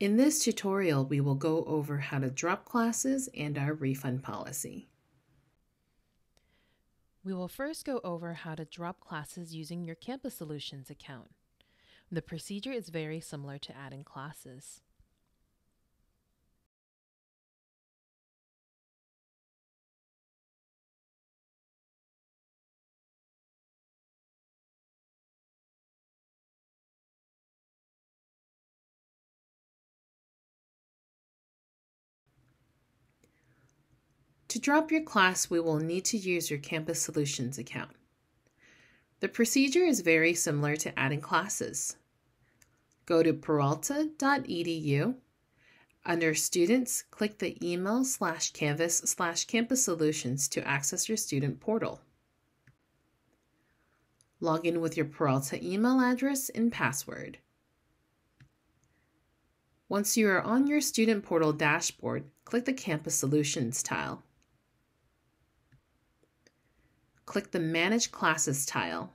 In this tutorial, we will go over how to drop classes and our refund policy. We will first go over how to drop classes using your Campus Solutions account. The procedure is very similar to adding classes. To drop your class, we will need to use your Campus Solutions account. The procedure is very similar to adding classes. Go to peralta.edu. Under Students, click the email slash canvas slash campus solutions to access your student portal. Log in with your Peralta email address and password. Once you are on your student portal dashboard, click the Campus Solutions tile. Click the Manage Classes tile.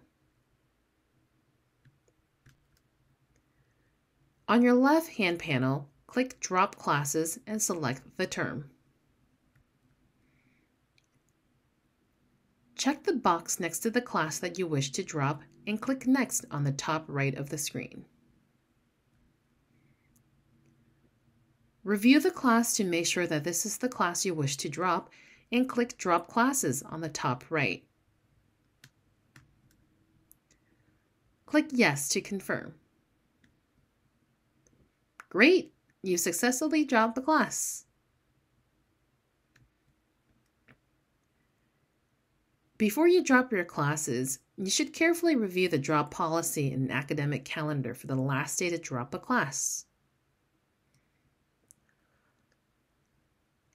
On your left-hand panel, click Drop Classes and select the term. Check the box next to the class that you wish to drop and click Next on the top right of the screen. Review the class to make sure that this is the class you wish to drop and click Drop Classes on the top right. Click Yes to confirm. Great! You successfully dropped the class. Before you drop your classes, you should carefully review the drop policy and academic calendar for the last day to drop a class.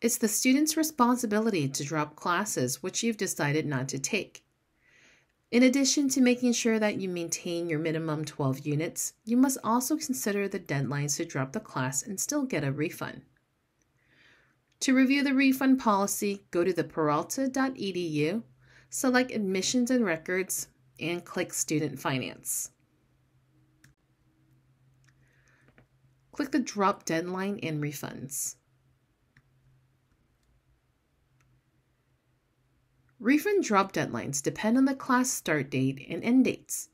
It's the student's responsibility to drop classes which you've decided not to take. In addition to making sure that you maintain your minimum 12 units, you must also consider the deadlines to drop the class and still get a refund. To review the refund policy, go to the peralta.edu, select Admissions and Records, and click Student Finance. Click the Drop Deadline and Refunds. Refund drop deadlines depend on the class start date and end dates.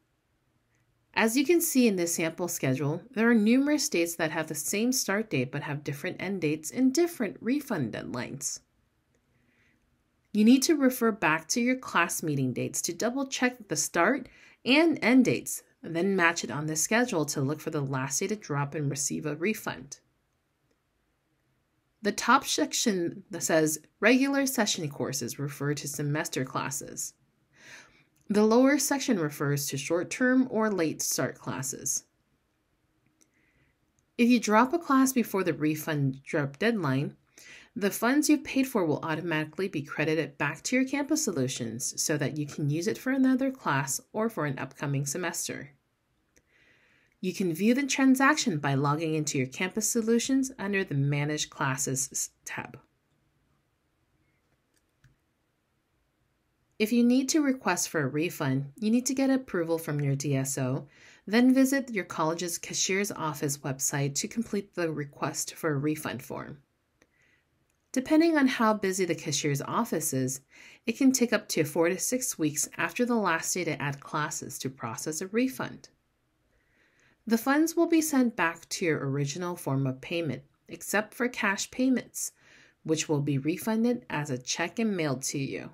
As you can see in this sample schedule, there are numerous dates that have the same start date but have different end dates and different refund deadlines. You need to refer back to your class meeting dates to double check the start and end dates, then match it on the schedule to look for the last day to drop and receive a refund. The top section that says regular session courses refer to semester classes. The lower section refers to short term or late start classes. If you drop a class before the refund drop deadline, the funds you've paid for will automatically be credited back to your campus solutions so that you can use it for another class or for an upcoming semester. You can view the transaction by logging into your campus solutions under the Manage Classes tab. If you need to request for a refund, you need to get approval from your DSO, then visit your college's cashier's office website to complete the request for a refund form. Depending on how busy the cashier's office is, it can take up to four to six weeks after the last day to add classes to process a refund. The funds will be sent back to your original form of payment, except for cash payments, which will be refunded as a check and mailed to you.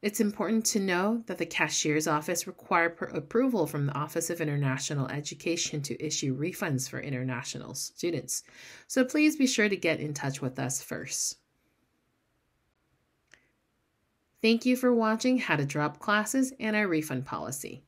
It's important to know that the cashier's office requires approval from the Office of International Education to issue refunds for international students, so please be sure to get in touch with us first. Thank you for watching How to Drop Classes and our Refund Policy.